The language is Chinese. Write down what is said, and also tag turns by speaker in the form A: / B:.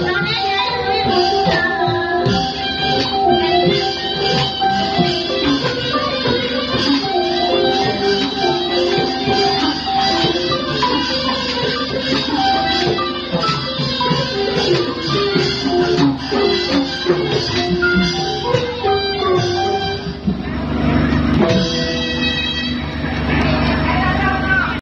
A: 老年人容易骨折。